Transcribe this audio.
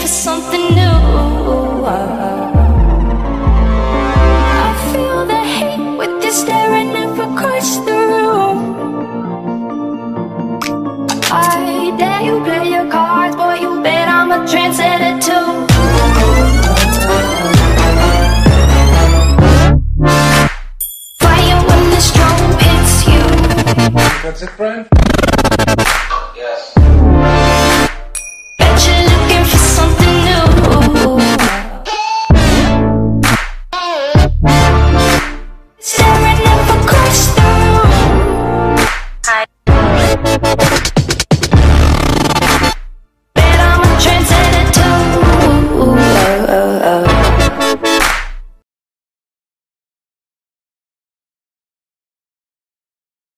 For something new. I feel the hate with you staring up across the room. I dare you play your cards, boy. You bet I'm a trendsetter too. Fire when the strobe hits you. That's it, Brian?